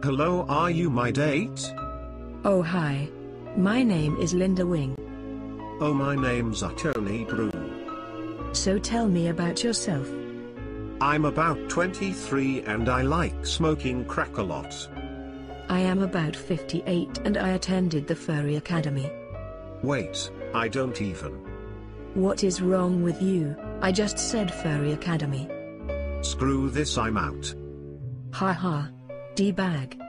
Hello, are you my date? Oh hi. My name is Linda Wing. Oh, my name's Tony Brew. So tell me about yourself. I'm about 23 and I like smoking crack a lot. I am about 58 and I attended the Furry Academy. Wait, I don't even. What is wrong with you? I just said Furry Academy. Screw this, I'm out. Ha ha. D-bag.